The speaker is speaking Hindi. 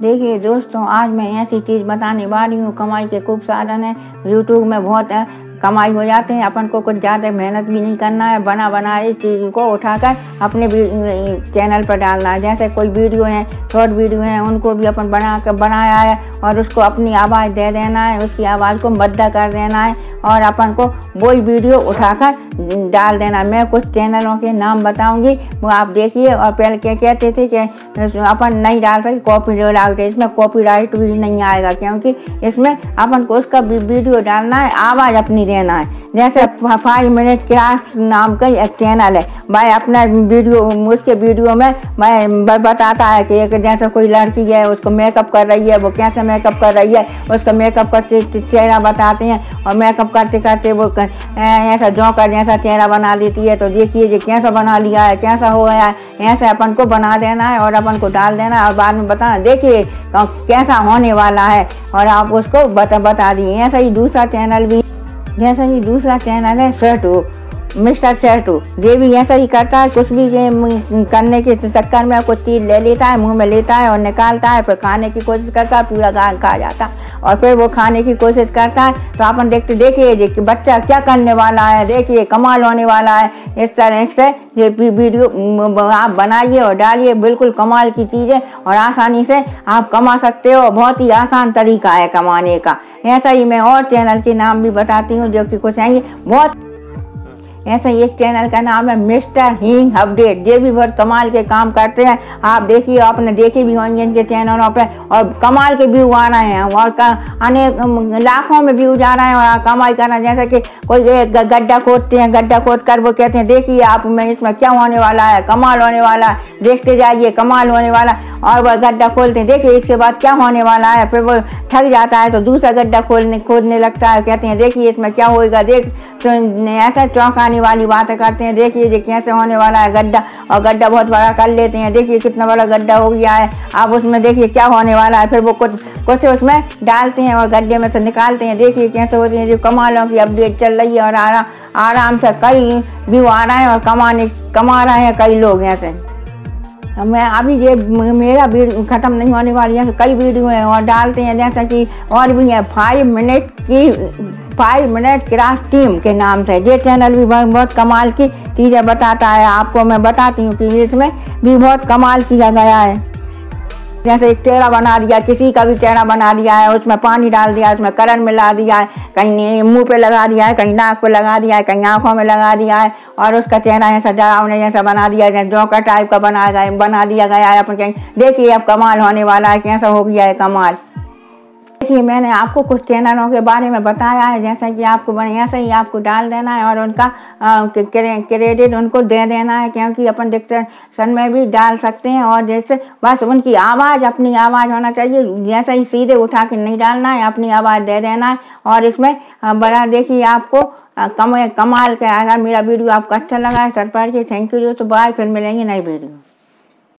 देखिए दोस्तों, आज मैं ऐसी चीज़ बताने वाली हूँ। कमाई के खूब साधन है। यूट्यूब में बहुत कमाई हो जाते हैं। अपन को कुछ ज़्यादा मेहनत भी नहीं करना है। बना बनाई चीज़ को उठाकर अपने चैनल पर डालना है। जैसे कोई वीडियो है, शॉर्ट वीडियो है, उनको भी अपन बना कर, बनाया है और उसको अपनी आवाज़ दे देना है। उसकी आवाज़ को मद्दा कर देना है। और अपन को वही वीडियो उठाकर डाल देना। मैं कुछ चैनलों के नाम बताऊँगी, वो आप देखिए और पहले क्या कहते थे कि अपन नहीं डाल सकते कॉपी राइट इसमें कॉपी राइट भी नहीं आएगा, क्योंकि इसमें अपन को उसका वीडियो डालना है, आवाज़ अपनी देना है। जैसे फाइव मिनट क्लास नाम का एक चैनल है, भाई अपना वीडियो, उसके वीडियो में मैं बताता है कि एक जैसे कोई लड़की है, उसको मेकअप कर रही है, वो कैसे मेकअप कर रही है, उसका मेकअप का चेहरा बताते हैं और मेकअप करते करते वो ऐसा जौकर जैसा चेहरा बना देती है तो देखिए ये कैसा बना लिया है, कैसा हो गया है। ऐसे अपन को बना देना है और अपन को डाल देना है और बाद में बताना, देखिए कैसा होने वाला है और आप उसको बता बता दिए ऐसा ही दूसरा चैनल भी जैसा ही दूसरा चैनल है सेटू, मिस्टर सेटू। ये भी ऐसा ही करता है, कुछ भी करने के चक्कर में कुछ चीज़ ले लेता है, मुँह में लेता है और निकालता है, फिर खाने की कोशिश करता है, पूरा खा जाता है। और फिर वो खाने की कोशिश करता है तो अपन देखते देखिए देखिए बच्चा क्या करने वाला है, देखिए, कमाल होने वाला है। इस तरह से ये वीडियो आप बनाइए और डालिए, बिल्कुल कमाल की चीज़ें और आसानी से आप कमा सकते हो। बहुत ही आसान तरीका है कमाने का। ऐसा ही मैं और चैनल के नाम भी बताती हूँ जो कि कुछ आएँगे बहुत ऐसा एक चैनल का नाम है मिस्टर हिंग अपडेट। ये भी बहुत कमाल के काम करते हैं। आप देखिए, आपने देखे भी होंगे इनके चैनलों पे। और कमाल के व्यू आ रहे हैं और अनेक लाखों में व्यू जा रहे हैं और कमाई कर रहे हैं। जैसे कि कोई गड्ढा खोदते हैं, गड्ढा खोद कर वो कहते हैं, देखिए आप, में इसमें क्या होने वाला है? कमाल होने वाला है। देखते जाइए, कमाल होने वाला और वह गड्ढा खोलते हैं। देखिए, इसके बाद क्या होने वाला है? फिर वो थक जाता है तो दूसरा गड्ढा खोलने खोदने लगता है। कहते हैं, देखिए, इसमें क्या होएगा? देख तो ऐसा चौंकाने वाली बातें करते हैं। देखिए ये कैसे होने वाला है गड्ढा। और गड्ढा बहुत बड़ा कर लेते हैं। देखिए कितना बड़ा गड्ढा हो गया है। आप उसमें देखिए क्या होने वाला है। फिर वो कुछ कुछ उसमें डालते हैं और गड्ढे में से निकालते हैं। देखिए कैसे होती है जो, कमालों की अपडेट चल रही है और आराम आराम से कई व्यू आ रहे हैं और कमाने, कमा रहे हैं कई लोग ऐसे मैं अभी ये मेरा वीडियो ख़त्म नहीं होने वाली है, कई वीडियो हैं और डालते हैं, जैसा कि और भी है। फाइव मिनट की फाइव मिनट क्रास टीम के नाम से। ये चैनल भी बहुत कमाल की चीज़ें बताता है। आपको मैं बताती हूँ कि इसमें भी बहुत कमाल किया गया है। जैसे एक चेहरा बना दिया, किसी का भी चेहरा बना दिया है, उसमें पानी डाल दिया है उसमें करण मिला दिया है, कहीं मुँह पे लगा दिया है, कहीं नाक पे लगा दिया है, कहीं आँखों में लगा दिया है, और उसका चेहरा ऐसा डरावने जैसा बना दिया है जोकर टाइप का बना गया, बना दिया गया है, अपन कहीं, देखिए अब कमाल होने वाला है, कैसा हो गया है कमाल। देखिए मैंने आपको कुछ चैनलों के बारे में बताया है, जैसा कि आपको बढ़िया से ही आपको डाल देना है और उनका क्रेडिट उनको दे देना है, क्योंकि अपन डिस्क्रिप्शन में भी डाल सकते हैं और जैसे, बस उनकी आवाज़, अपनी आवाज़ होना चाहिए, जैसा ही सीधे उठा के नहीं डालना है, अपनी आवाज़ दे देना है और इसमें बड़ा देखिए आपको कम, कमाल के, अगर मेरा वीडियो आपको अच्छा लगा है, सर पर थैंक यू दोस्तों बाय फिर मिलेंगे नई वीडियो